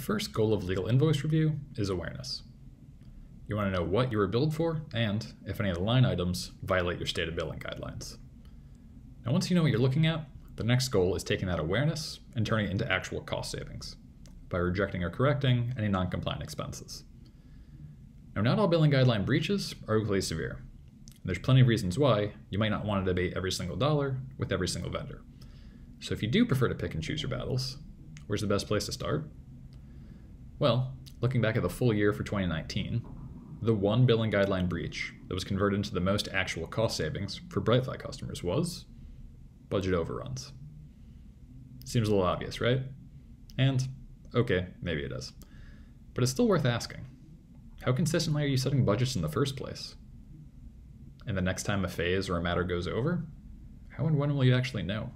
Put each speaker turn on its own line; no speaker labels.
first goal of legal invoice review is awareness. You want to know what you were billed for and if any of the line items violate your stated billing guidelines. Now, once you know what you're looking at, the next goal is taking that awareness and turning it into actual cost savings by rejecting or correcting any non compliant expenses. Now, not all billing guideline breaches are equally severe. There's plenty of reasons why you might not want to debate every single dollar with every single vendor. So, if you do prefer to pick and choose your battles, where's the best place to start? Well, looking back at the full year for 2019, the one billing guideline breach that was converted into the most actual cost savings for Brightflag customers was budget overruns. Seems a little obvious, right? And, okay, maybe it is. But it's still worth asking. How consistently are you setting budgets in the first place? And the next time a phase or a matter goes over, how and when will you actually know?